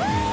Woo!